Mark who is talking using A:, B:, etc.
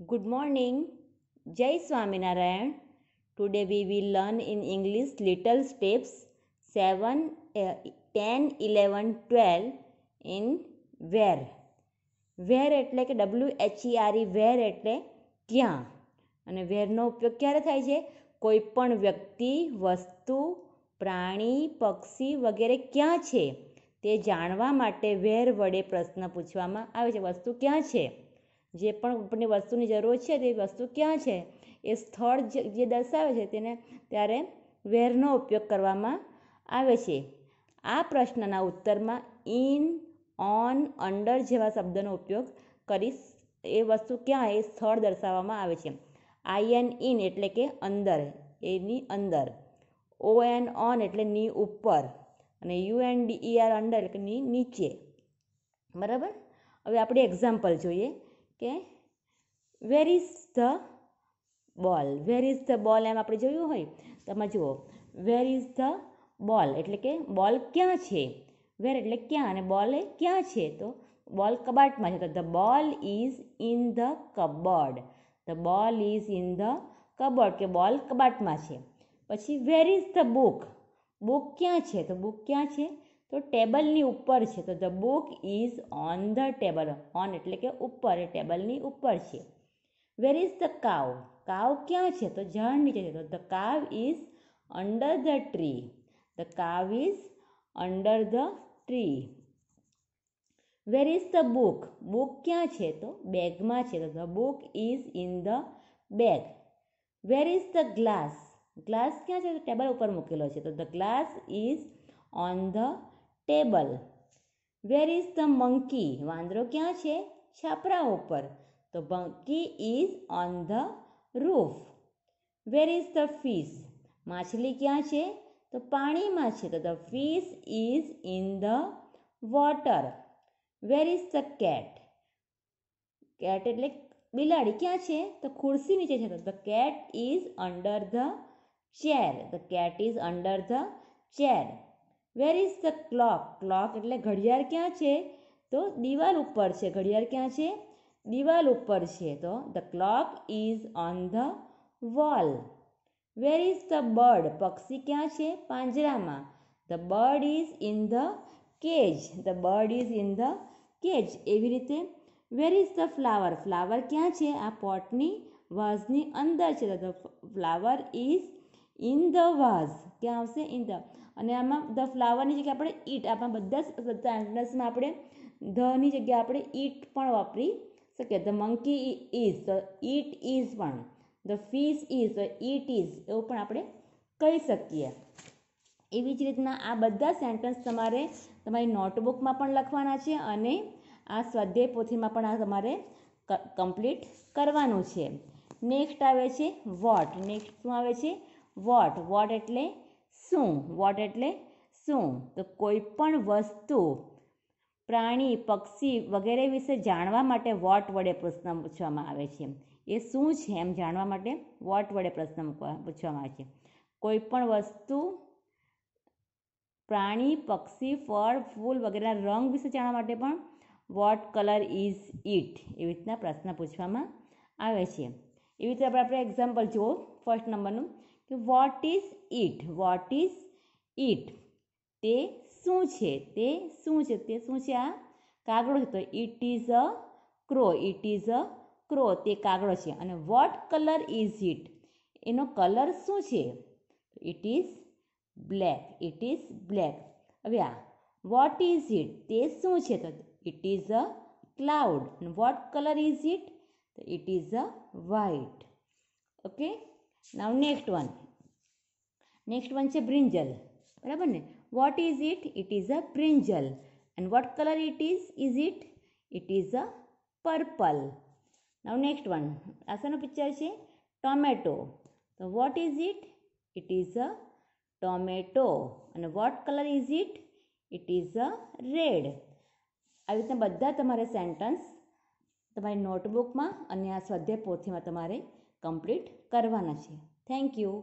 A: Good morning. Jai Swaminarayan. Today we will learn in English little steps 7, uh, 10, 11, 12 in where. Where એટલે કે W H E R E where એટલે ક્યાં અને વેરનો ઉપયોગ ક્યારે થાય છે કોઈ પણ વ્યક્તિ વસ્તુ પ્રાણી પક્ષી વગેરે ક્યાં છે તે જાણવા માટે વેર વડે પ્રશ્ન પૂછવામાં આવે છે વસ્તુ ક્યાં છે જે પણ આપણને વસ્તુની જરૂર છે તે વસ્તુ ક્યાં છે, એ સ્થળ જે દર્શાવે છે તેને ત્યારે વેરનો ઉપયોગ કરવામાં આવે છે. આ પ્રશ્નના ઉત્તરમાં ઇન ઓન, અંડર જેવા શબ્દનો ઉપયોગ કરી એ વસ્તુ ક્યાં, એ સ્થળ દર્શાવવામાં આવે છે. આઈ એન ઇન એટલે કે અંદર, એની અંદર. ઓ એન ઓન એટલે ની ઉપર. અને U N D E R under એટલે ની નીચે. બરાબર? હવે આપણે એક્ઝામ્પલ જોઈએ. કે વેર is the ball wear is the ball એમ આપણે જોયું હોય? તમે જુઓ. વેર ઇઝ ધ બોલ એટલે કે બોલ ક્યાં છે? વેર એટલે ક્યાં? અને બોલ એ ક્યાં છે? તો બોલ કબાટમાં છે. તો the ball is in the cupboard the ball is in the cupboard કે બોલ કબાટમાં છે. પછી where is the book book ક્યાં છે? તો બુક ક્યાં છે? તો ટેબલની ઉપર છે. તો the book is on the table. On એટલે કે ઉપર, એ ટેબલની ઉપર છે. વેર ઇઝ ધ કાવ કાવ ક્યાં છે? તો ઝાડ નીચે છે. તો the cow is under the tree. The cow is under the tree. Where is the book? Book ક્યાં છે? તો બેગમાં છે. તો the book is in the bag. Where is the glass? Glass ક્યાં છે? તો ટેબલ ઉપર મૂકેલો છે. તો the glass is on the table where is the monkey વાંદરો ક્યાં છે? છાપરા ઉપર તો monkey is on the roof where is the fish માછલી ક્યાં છે? તો પાણીમાં છે. તો the fish is in the water where is the cat cat એટલે બિલાડી. ક્યાં છે? તો ખુરશી નીચે છે. તો the cat is under the chair the cat is under the chair where is the clock clock એટલે ઘડિયાળ ક્યાં છે? તો દિવાલ ઉપર છે. ઘડિયાળ ક્યાં છે? દિવાલ ઉપર છે. તો the clock is on the wall where is the bird પક્ષી ક્યાં છે? પાંજરામાં. The bird is in the cage the bird is in the cage એવી રીતે where is the flower flower ક્યાં છે? આ પોટની વાઝની અંદર છે. The flower is in the vase ક્યાં આવશે? ઇન ધ અને આમાં ધ ફ્લાવરની જગ્યાએ આપણે ઈટ આપણા બધા સેન્ટેન્સમાં આપણે ધની જગ્યાએ આપણે ઈટ પણ વાપરી શકીએ. ધ મંકી ઇઝ તો ઈટ ઇઝ પણ ધ ફિશ ઇઝ તો ઈટ ઇઝ એવું પણ આપણે કહી શકીએ. એવી જ રીતના આ બધા સેન્ટેન્સ તમારે તમારી નોટબુકમાં પણ લખવાના છે અને આ સ્વાધ્યાય પોથીમાં પણ આ તમારે કમ્પ્લીટ કરવાનું છે. નેક્સ્ટ આવે છે વોટ નેક્સ્ટ શું આવે છે? વોટ વોટ એટલે શું? વોટ એટલે શું? તો કોઈ પણ વસ્તુ, પ્રાણી, પક્ષી વગેરે વિશે જાણવા માટે વોટ વડે પ્રશ્ન પૂછવામાં આવે છે. એ શું છે એમ જાણવા માટે વોટ વડે પ્રશ્ન પૂછવામાં આવે છે. કોઈ પણ વસ્તુ, પ્રાણી, પક્ષી, ફળ, ફૂલ વગેરેના રંગ વિશે જાણવા માટે પણ વોટ કલર ઇઝ ઇટ એવી રીતના પ્રશ્ન પૂછવામાં આવે છે. એવી રીતે આપણે આપણે એક્ઝામ્પલ જુઓ ફર્સ્ટ નંબરનું કે what is it what is it તે શું છે? તે શું છે? તે શું છે આ કાગડો છે? તો it is a crow it is a crow તે કાગડો છે. અને વોટ કલર ઇઝ ઇટ એનો કલર શું છે? It is black it is black હવે આ વોટ ઇઝ ઇટ તે શું છે? તો ઇટ ઇઝ અ ક્લાઉડ અને વોટ કલર ઇઝ ઇટ તો it is a white okay now next one next one છે બ્રિંજલ બરાબર ને? What is it it is a brinjal and what colour it is is it it is a purple now next one આસાનો picture છે? Tomato તો what is it it is a tomato અને what colour is it it is a red આવી રીતના બધા તમારે sentence તમારી નોટબુકમાં અને આ સ્વાધ્યાય પોથીમાં તમારે કમ્પ્લીટ કરવાના છે. Thank you